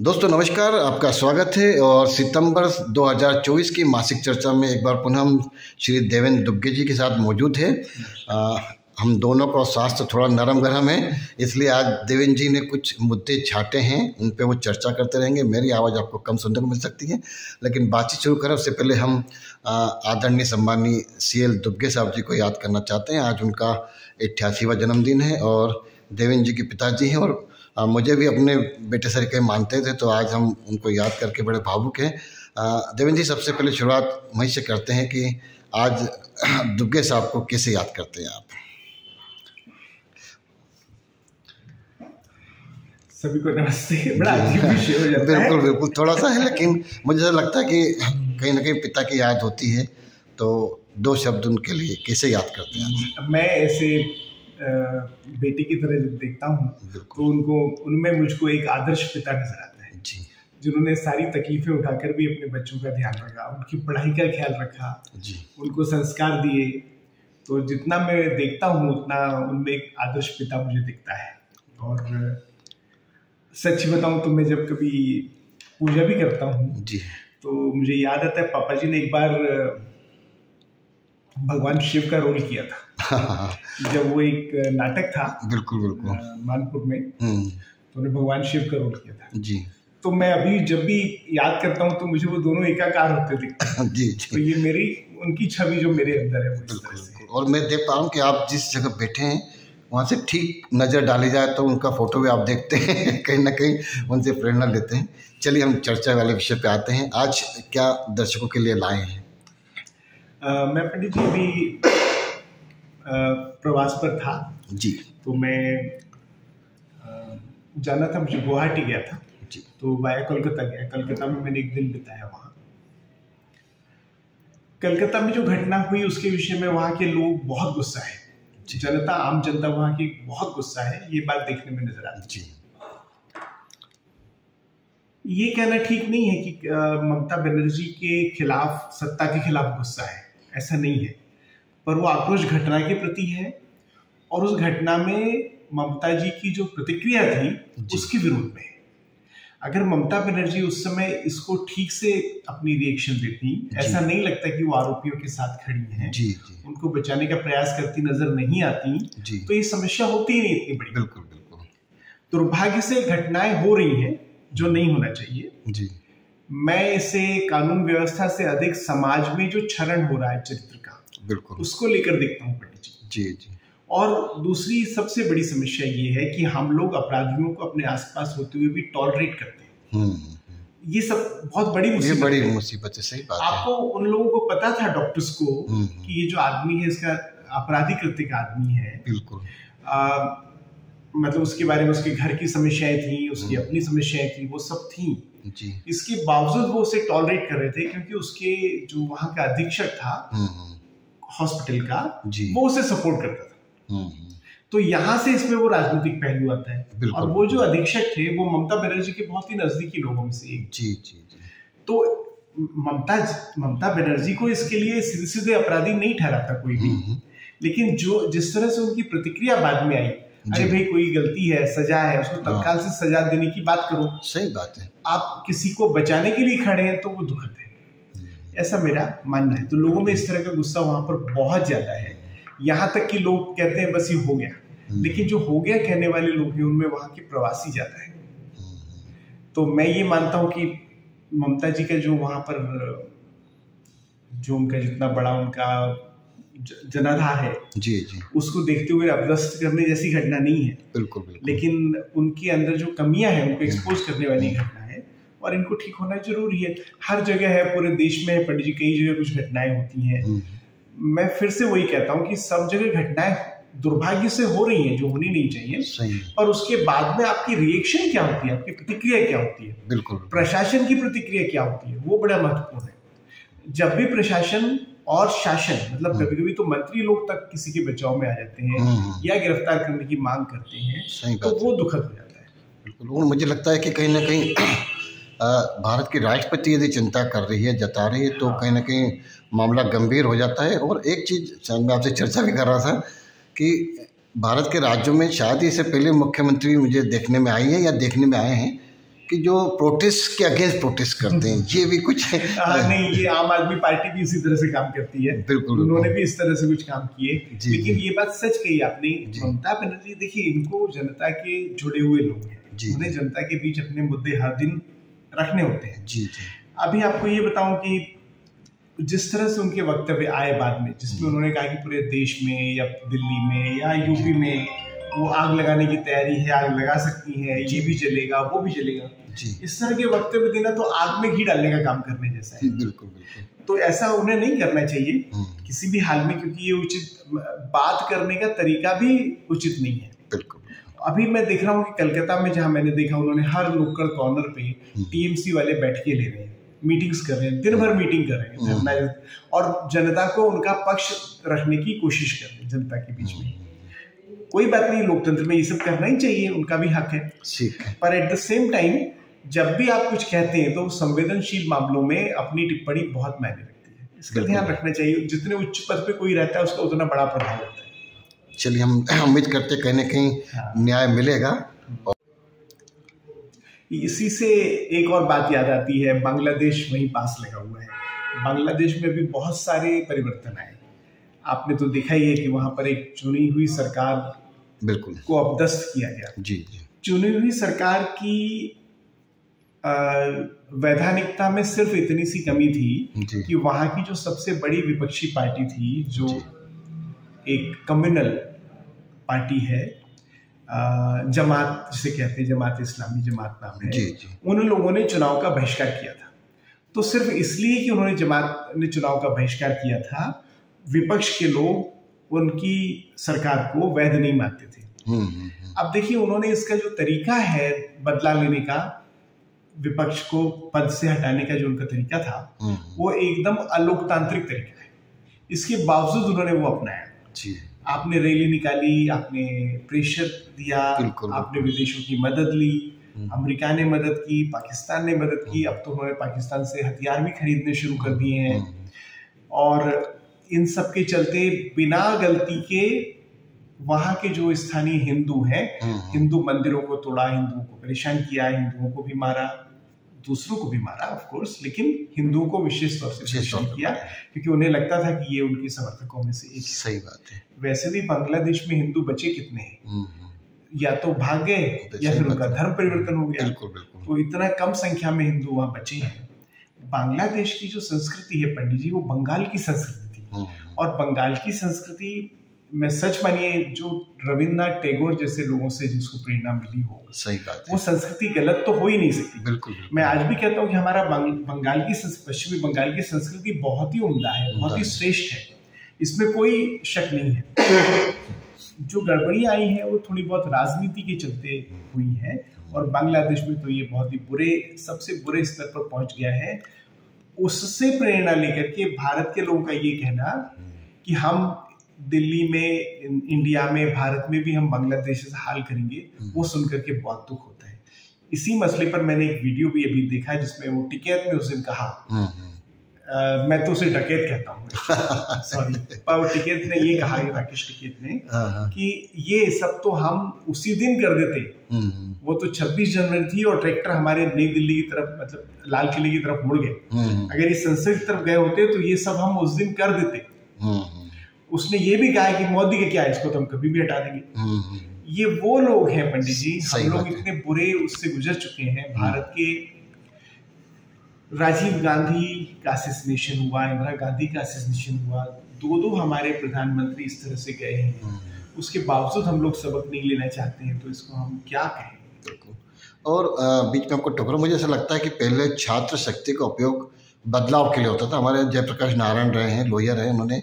दोस्तों, नमस्कार, आपका स्वागत है और सितंबर 2024 की मासिक चर्चा में एक बार पुनः हम श्री देवेंद्र दुग्गे जी के साथ मौजूद हैं। हम दोनों का स्वास्थ्य थोड़ा नरम गरम है, इसलिए आज देवेंद्र जी ने कुछ मुद्दे छाटे हैं, उन पे वो चर्चा करते रहेंगे। मेरी आवाज़ आपको कम सुनने को मिल सकती है, लेकिन बातचीत शुरू करें। उससे पहले हम आदरणीय सम्मानी सी एल दुग्गे साहब जी को याद करना चाहते हैं। आज उनका अट्ठासीवा जन्मदिन है और देवेंद्र जी के पिताजी हैं और आ, मुझे भी अपने बेटे सर के मानते थे तो आज हम उनको याद करके बड़े भावुक हैं। देवेंद्र जी सबसे पहले शुरुआत वहीं से करते हैं कि आज दुग्गे साहब को कैसे याद करते हैं आप? सभी को नमस्ते। बड़ा अजीब विषय हो जाता बिल्कुल बिल्कुल थोड़ा सा है लेकिन मुझे ऐसा लगता है कि कहीं ना कहीं पिता की याद होती है तो दो शब्द उनके लिए कैसे याद करते हैं मैं ऐसे बेटी की तरह जब देखता हूँ तो उनको उनमें मुझको एक आदर्श पिता नज़र आता है जी। जिन्होंने सारी तकलीफें उठाकर भी अपने बच्चों का ध्यान रखा उनकी पढ़ाई का ख्याल रखा जी। उनको संस्कार दिए। तो जितना मैं देखता हूँ उतना उनमें एक आदर्श पिता मुझे दिखता है। और सच बताऊँ तो मैं जब कभी पूजा भी करता हूँ जी। तो मुझे याद आता है पापा जी ने एक बार भगवान शिव का रोल किया था। जब वो एक नाटक था बिल्कुल बिल्कुल। मानपुर में हम्म। तो उन्हें भगवान शिव का रोल किया था। जी। तो मैं अभी जब भी याद करता हूँ तो मुझे वो दोनों एकाकार होते थे जी जी। तो ये मेरी उनकी छवि जो मेरे अंदर है वो इस तरह और मैं देख पा रहा हूँ कि आप जिस जगह बैठे हैं वहाँ से ठीक नज़र डाली जाए तो उनका फ़ोटो भी आप देखते हैं। कहीं ना कहीं उनसे प्रेरणा लेते हैं। चलिए हम चर्चा वाले विषय पे आते हैं। आज क्या दर्शकों के लिए लाए हैं? मैं पंडित जी भी प्रवास पर था। जी। तो मैं जाना था मुझे गुवाहाटी गया था। जी। तो वाया कोलकाता गया। कलकत्ता में मैंने एक दिन बिताया वहाँ। कलकत्ता में जो घटना हुई उसके विषय में वहाँ के लोग बहुत गुस्सा है। जनता आम जनता वहाँ की बहुत गुस्सा है। ये बात देखने में नज़र आती जी। ये कहना ठीक नहीं है कि ममता बनर्जी के खिलाफ सत्ता के खिलाफ गुस्सा है। ऐसा नहीं है। पर वो आक्रोश घटना के प्रति है और उस घटना में ममता जी की जो प्रतिक्रिया थी उसके विरोध में अगर ममता बनर्जी उस समय इसको ठीक से अपनी रिएक्शन देती ऐसा नहीं लगता कि वो आरोपियों के साथ खड़ी हैं। जी, जी। उनको बचाने का प्रयास करती नज़र नहीं आती तो ये समस्या होती ही नहीं इतनी बड़ी। बिल्कुल बिल्कुल। दुर्भाग्य से घटनाएँ हो रही हैं जो नहीं होना चाहिए। जी। मैं इसे कानून व्यवस्था से अधिक समाज में जो क्षरण हो रहा है चरित्र का बिल्कुल। उसको लेकर देखता हूँ पंडित जी। जी जी। और दूसरी सबसे बड़ी समस्या ये है कि हम लोग अपराधियों को अपने आसपास होते हुए भी टॉलरेट करते हैं। हम्म, हम्म, हम्म। ये सब बहुत बड़ी मुसीबत बड़ी मुसीबत है सही बात आपको उन लोगों को पता था डॉक्टर्स को कि ये जो आदमी है इसका आपराधी कृत्य का आदमी है। बिल्कुल। मतलब उसके बारे में उसके घर की समस्याएँ थी उसकी अपनी समस्याएँ थी वो सब थी। जी। इसके बावजूद वो उसे टॉलरेट कर रहे थे क्योंकि उसके जो वहाँ का अधीक्षक था हॉस्पिटल का जी। वो उसे सपोर्ट करता था। हम्म, हम्म। तो यहाँ से इसमें वो राजनीतिक पहलू आता है। और वो जो अधीक्षक थे वो ममता बनर्जी के बहुत ही नजदीकी लोगों में से एक। जी जी जी। तो ममता ममता बनर्जी को इसके लिए सीधे सीधे अपराधी नहीं ठहराता कोई भी। हम्म, लेकिन जो जिस तरह से उनकी प्रतिक्रिया बाद में आई अरे भाई कोई गलती है सजा है उसको हाँ। तत्काल से सजा देने की बात करो। सही बात है। आप किसी को बचाने के लिए खड़े हैं तो वो दुखद है। ऐसा मेरा मानना है। तो लोगों में इस तरह का गुस्सा वहाँ पर बहुत ज़्यादा है। यहाँ तक कि लोग कहते हैं बस ये हो गया। हम्म। लेकिन जो हो गया कहने वाले लोग हैं उनमें वहाँ के प्रवासी ज़्यादा है। तो मैं ये मानता हूँ कि ममता जी का जो वहाँ पर जो उनका जितना बड़ा उनका जनाधार है। जी जी। उसको देखते हुए अभ्यस्त करने जैसी घटना नहीं है। बिल्कुल बिल्कुल। लेकिन उनके अंदर जो कमियाँ हैं उनको एक्सपोज करने वाली घटना है और इनको ठीक होना ज़रूरी है। हर जगह है पूरे देश में पंडित जी कई जगह कुछ घटनाएँ होती हैं। हम्म। मैं फिर से वही कहता हूँ कि सब जगह घटनाएँ दुर्भाग्य से हो रही है जो होनी नहीं चाहिए। सही और उसके बाद में आपकी रिएक्शन क्या होती है? आपकी प्रतिक्रिया क्या होती है? बिल्कुल। प्रशासन की प्रतिक्रिया क्या होती है? वो बड़ा महत्वपूर्ण है। जब भी प्रशासन और शासन मतलब हम्म। कभी कभी तो मंत्री लोग तक किसी के बचाव में आ जाते हैं हम्म, या गिरफ़्तार करने की मांग करते हैं तो वो दुखद हो जाता है। बिल्कुल और मुझे लगता है कि कहीं ना कहीं भारत की राष्ट्रपति यदि चिंता कर रही है जता रही है तो कहीं ना कहीं मामला गंभीर हो जाता है। और एक चीज़ मैं आपसे चर्चा भी कर रहा था कि भारत के राज्यों में शायद इससे पहले मुख्यमंत्री मुझे देखने में आई है या देखने में आए हैं कि जो प्रोटेस्ट के अगेंस्ट प्रोटेस्ट करते हैं ये भी कुछ आ, हाँ, नहीं ये आम आदमी पार्टी भी इसी तरह से काम करती है। बिल्कुल उन्होंने भी इस तरह से कुछ काम किए। लेकिन ये बात सच कही आपने ममता बनर्जी देखिए इनको जनता के जुड़े हुए लोग हैं। उन्हें जनता के बीच अपने मुद्दे हर दिन रखने होते हैं। जी जी। अभी आपको ये बताऊँ कि जिस तरह से उनके वक्तव्य आए बाद में जिसमें। उन्होंने कहा कि पूरे देश में या दिल्ली में या यूपी में वो आग लगाने की तैयारी है आग लगा सकती है ये भी चलेगा वो भी चलेगा इस तरह के वक्तव्य देना तो आग में घी डालने का काम करने जैसा है। बिल्कुल बिल्कुल। तो ऐसा उन्हें नहीं करना चाहिए हम्म। किसी भी हाल में क्योंकि ये उचित बात करने का तरीका भी उचित नहीं है। बिल्कुल। अभी मैं देख रहा हूँ कि कलकत्ता में जहाँ मैंने देखा उन्होंने हर नुक्कड़ कॉर्नर पे टीएमसी हम्म। वाले बैठ के ले रहे हैं मीटिंग्स कर रहे हैं दिन भर मीटिंग कर रहे हैं हम्म। और जनता को उनका पक्ष रखने की कोशिश कर रहे हैं जनता के बीच में। कोई बात नहीं लोकतंत्र में ये सब करना ही चाहिए उनका भी हक है। पर एट द सेम टाइम जब भी आप कुछ कहते हैं तो संवेदनशील मामलों में अपनी टिप्पणी बहुत मायने रखती है। इसका ध्यान रखना चाहिए जितने उच्च पद पे कोई रहता है उसका उतना बड़ा प्रभाव होता है। चलिए हम उम्मीद करते कहीं ना कहीं हाँ। न्याय मिलेगा। इसी से एक और बात याद आती है बांग्लादेश वहीं पास लगा हुआ है। बांग्लादेश में भी बहुत सारे परिवर्तन आए। आपने तो देखा ही है कि वहाँ पर एक चुनी हुई सरकार बिल्कुल। को अपदस्त किया गया। जी जी। चुनी हुई सरकार की वैधानिकता में सिर्फ़ इतनी सी कमी थी कि वहाँ की जो सबसे बड़ी विपक्षी पार्टी थी जो एक कम्युनल पार्टी है जमात जिसे कहते हैं जमात इस्लामी जमात नाम है जी, जी. उन लोगों ने चुनाव का बहिष्कार किया था। तो सिर्फ़ इसलिए कि उन्होंने जमात ने चुनाव का बहिष्कार किया था विपक्ष के लोग उनकी सरकार को वैध नहीं मानते थे। हम्म, हम्म, हम्म। अब देखिए उन्होंने इसका जो तरीका है बदला लेने का विपक्ष को पद से हटाने का जो उनका तरीका था वो एकदम अलोकतांत्रिक तरीका है। इसके बावजूद उन्होंने वो अपनाया। जी। आपने रैली निकाली आपने प्रेशर दिया आपने विदेशों की मदद ली अमेरिका ने मदद की पाकिस्तान ने मदद की अब तो उन्होंने पाकिस्तान से हथियार भी खरीदने शुरू कर दिए हैं। और इन सब के चलते बिना गलती के वहाँ के जो स्थानीय हिंदू हैं हिंदू मंदिरों को तोड़ा हिंदुओं को परेशान किया हिंदुओं को भी मारा दूसरों को भी मारा ऑफ़ कोर्स लेकिन हिंदुओं को विशेष तौर से परेशान किया क्योंकि उन्हें लगता था कि ये उनके समर्थकों में से एक सही बात है। वैसे भी बांग्लादेश में हिंदू बचे कितने हैं? हम्म, हम्म। या तो भाग गए या फिर उनका धर्म परिवर्तन हो गया। बिल्कुल बिल्कुल। तो इतना कम संख्या में हिंदू वहाँ बचे हैं। बांग्लादेश की जो संस्कृति है पंडित जी वो बंगाल की संस्कृति हम्म, और बंगाल की संस्कृति में सच मानिए जो रविन्द्रनाथ टैगोर जैसे लोगों से जिसको प्रेरणा मिली हो सही बात वो संस्कृति गलत तो हो ही नहीं सकती। बिल्कुल मैं आज भी कहता हूँ कि हमारा बंगाल की पश्चिमी बंगाल की संस्कृति बहुत ही उम्दा है बहुत ही श्रेष्ठ है। इसमें कोई शक नहीं है। जो गड़बड़ियाँ आई हैं वो थोड़ी बहुत राजनीति के चलते हुई है और बांग्लादेश में तो ये बहुत ही बुरे सबसे बुरे स्तर पर पहुँच गया है। उससे प्रेरणा लेकर के भारत के लोगों का ये कहना कि हम दिल्ली में इंडिया में भारत में भी हम बांग्लादेश से हाल करेंगे वो सुनकर के बहुत दुख होता है इसी मसले पर मैंने एक वीडियो भी अभी देखा जिसमें वो टिकैत ने उस दिन कहा Uh, मैं तो उसे डकैत कहता हूँ सॉरी पर टिकेत ने ये कहा राकेश टिकेत ने हाँ, हाँ। कि ये सब तो हम उसी दिन कर देते हम्म, हम्म। वो तो 26 जनवरी थी और ट्रैक्टर हमारे नई दिल्ली की तरफ़ मतलब लाल किले की तरफ़ मुड़ गए। हम्म, अगर ये संसद की तरफ़ गए होते तो ये सब हम उस दिन कर देते। उसने ये भी कहा कि मोदी के क्या है इसको तो हम कभी भी हटा देंगे। ये वो लोग हैं पंडित जी हम लोग इतने बुरे उससे गुजर चुके हैं। भारत के राजीव गांधी का असेसिनेशन हुआ इंदिरा गांधी का असेसिनेशन हुआ दो दो हमारे प्रधानमंत्री इस तरह से गए हैं। हम्म। उसके बावजूद हम लोग सबक नहीं लेना चाहते हैं तो इसको हम क्या कहें? और बीच में आपको टोकरा मुझे ऐसा लगता है कि पहले छात्र शक्ति का उपयोग बदलाव के लिए होता था। हमारे जयप्रकाश नारायण रहे हैं, लोहिया रहे उन्होंने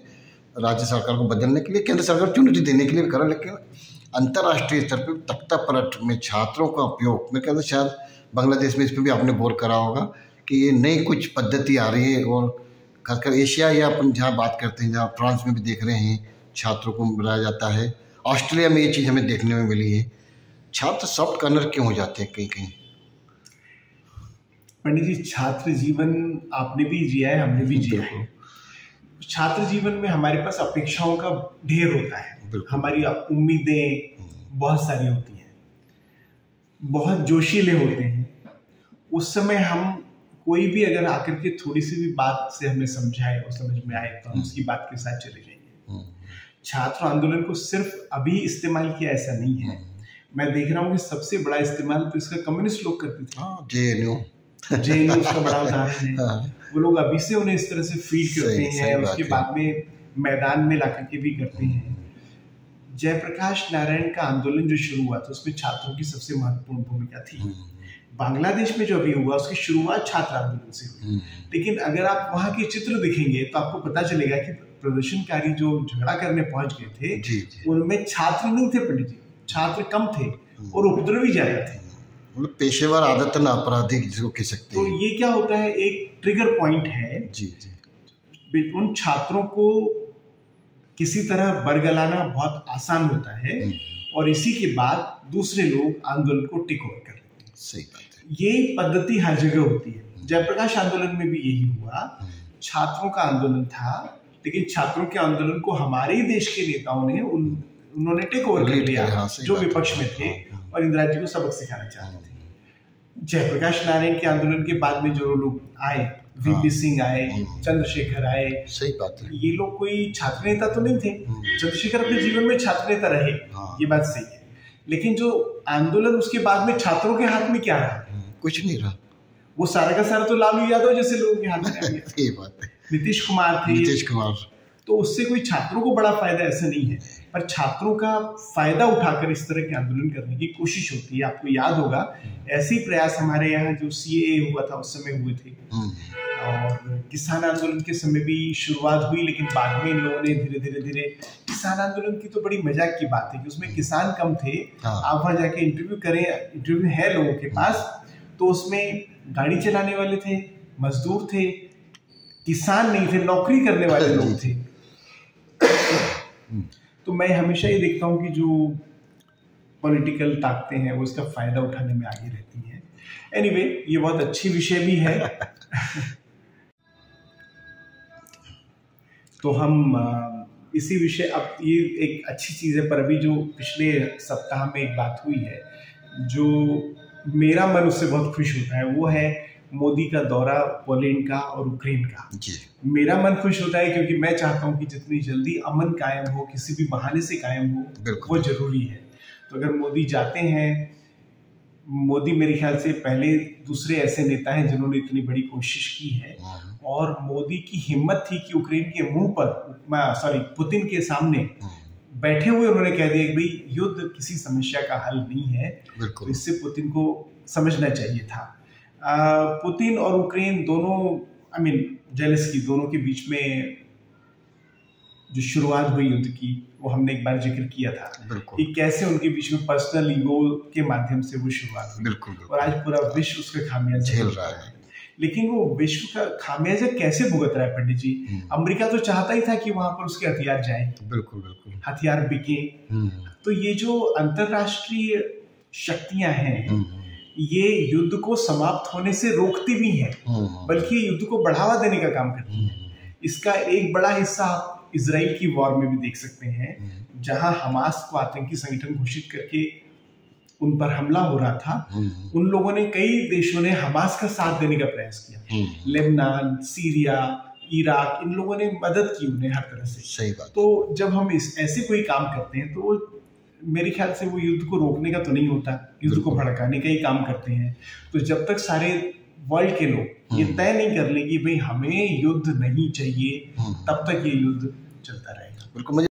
राज्य सरकार को बदलने के लिए, केंद्र सरकार चुनौती देने के लिए करा, लेकिन अंतर्राष्ट्रीय स्तर पर तख्ता पलट में छात्रों का उपयोग मेरे ख्याल शायद बांग्लादेश में इस पर भी आपने बोर करा होगा कि ये नई कुछ पद्धति आ रही है और खासकर एशिया या अपन जहाँ बात करते हैं, जहाँ फ्रांस में भी देख रहे हैं, छात्रों को बुलाया जाता है। ऑस्ट्रेलिया में ये चीज़ हमें देखने में मिली है। छात्र सॉफ्ट कर्नर क्यों हो जाते हैं कहीं कहीं? पंडित जी छात्र जीवन आपने भी जिया है हमने भी जिया है। छात्र जीवन में हमारे पास अपेक्षाओं का ढेर होता है। हमारी उम्मीदें बहुत सारी होती हैं। बहुत जोशीले होते हैं। उस समय हम कोई भी अगर आकर के थोड़ी सी भी बात से हमें समझाए और समझ में आए तो हम उसकी बात के साथ चले जाएँगे। छात्र आंदोलन को सिर्फ़ अभी इस्तेमाल किया ऐसा नहीं है। मैं देख रहा हूँ कि सबसे बड़ा इस्तेमाल तो इसका कम्युनिस्ट लोग करते थे। J N U J N U उसका बड़ा उदाहरण है। हाँ। वो लोग अभी से उन्हें इस तरह से फ़ीड करते हैं उसके बाद में मैदान में ला करके भी करते हैं। जयप्रकाश नारायण का आंदोलन जो शुरू हुआ था उसमें छात्रों की सबसे महत्वपूर्ण भूमिका थी। हम्म। बांग्लादेश में जो अभी हुआ उसकी शुरुआत छात्र आंदोलन से हुई। हम्म। लेकिन अगर आप वहाँ के चित्र दिखेंगे तो आपको पता चलेगा कि प्रदर्शनकारी जो झगड़ा करने पहुँच गए थे उनमें छात्र नहीं थे पंडित जी। छात्र कम थे हम्म। और उपद्रवी ज़्यादा थे। मतलब पेशेवर आदत न अपराधी जिसको कह सकते हैं। तो ये क्या होता है? एक ट्रिगर पॉइंट है। जी जी। उन छात्रों को किसी तरह बरगलाना बहुत आसान होता है हम्म। और इसी के बाद दूसरे लोग आंदोलन को टिक ओवर कर लेते हैं। सही बात है। ये पद्धति हर जगह होती है। जयप्रकाश आंदोलन में भी यही हुआ। हम्म। छात्रों का आंदोलन था लेकिन छात्रों के आंदोलन को हमारे ही देश के नेताओं ने उन उन्होंने टेक ओवर कर लिया हाँ, जो विपक्ष में थे हाँ, हाँ। और इंदिरा जी को सबक सिखाना चाहते थे। जयप्रकाश नारायण के आंदोलन के बाद में जो लोग आए वीपी। सिंह आए। चंद्रशेखर आए सही बात है। ये लोग कोई छात्र नेता तो नहीं थे। चंद्रशेखर अपने जीवन में छात्र नेता रहे। ये बात सही है। लेकिन जो आंदोलन उसके बाद में छात्रों के हाथ में क्या रहा? कुछ नहीं रहा। वो सारा का सारा तो लालू यादव जैसे लोगों के हाथ में ये बात है। नीतीश कुमार थे। नीतीश कुमार। तो उससे कोई छात्रों को बड़ा फ़ायदा ऐसा नहीं है। पर छात्रों का फ़ायदा उठाकर इस तरह के आंदोलन करने की कोशिश होती है। आपको याद होगा ऐसे प्रयास हमारे यहाँ जो सी हुआ था उस समय हुए थे। और किसान आंदोलन के समय भी शुरुआत हुई लेकिन बाद में इन लोगों ने धीरे धीरे धीरे किसान आंदोलन की तो बड़ी मज़ाक की बात है कि उसमें किसान कम थे हाँ। आप वहाँ जाके इंटरव्यू करें इंटरव्यू है लोगों के पास तो उसमें गाड़ी चलाने वाले थे मजदूर थे किसान नहीं थे नौकरी करने वाले लोग थे। तो मैं हमेशा ये देखता हूँ कि जो पॉलिटिकल ताकतें हैं वो इसका फ़ायदा उठाने में आगे रहती हैं। एनीवे anyway, ये बहुत अच्छी विषय भी है। तो हम इसी विषय अब ये एक अच्छी चीज़ है पर अभी जो पिछले सप्ताह में एक बात हुई है जो मेरा मन उससे बहुत खुश होता है वो है मोदी का दौरा पोलैंड का और यूक्रेन का। जी। मेरा मन खुश होता है क्योंकि मैं चाहता हूँ कि जितनी जल्दी अमन कायम हो किसी भी बहाने से कायम हो वो ज़रूरी है। तो अगर मोदी जाते हैं मोदी मेरे ख्याल से पहले दूसरे ऐसे नेता हैं जिन्होंने इतनी बड़ी कोशिश की है। हाँ। और मोदी की हिम्मत थी कि यूक्रेन के मुँह पर सॉरी पुतिन के सामने हाँ। बैठे हुए उन्होंने कह दिया कि भाई युद्ध किसी समस्या का हल नहीं है। तो इससे पुतिन को समझना चाहिए था। पुतिन और यूक्रेन दोनों आई मीन जेलस दोनों के बीच में जो शुरुआत हुई युद्ध की वो हमने एक बार ज़िक्र किया था। कि कैसे उनके बीच में पर्सनल ईगो के माध्यम से वो शुरुआत हुई। बिल्कुल, बिल्कुल। और आज पूरा विश्व उसका खामियाजा झेल रहा है। लेकिन वो विश्व का खामियाजा कैसे भुगत रहा है पंडित जी? हम्म। अमेरिका तो चाहता ही था कि वहाँ पर उसके हथियार जाए। बिल्कुल बिल्कुल। हथियार बिके। हम्म। तो ये जो अंतरराष्ट्रीय शक्तियाँ हैं हम्म, ये युद्ध को समाप्त होने से रोकती भी हैं बल्कि युद्ध को बढ़ावा देने का काम करती है। इसका एक बड़ा हिस्सा आप इसराइल की वॉर में भी देख सकते हैं हम्म। जहाँ हमास को आतंकी संगठन घोषित करके उन पर हमला हो रहा था। हम्म। उन लोगों ने कई देशों ने हमास का साथ देने का प्रयास किया। हम्म। लेबनान सीरिया इराक इन लोगों ने मदद की उन्हें हर तरह से। सही बात। तो जब हम इस ऐसे कोई काम करते हैं तो मेरे ख्याल से वो युद्ध को रोकने का तो नहीं होता युद्ध को भड़काने का ही काम करते हैं। तो जब तक सारे वर्ल्ड के लोग ये तय नहीं कर लेंगे भाई हमें युद्ध नहीं चाहिए तब तक ये युद्ध चलता रहेगा। बिल्कुल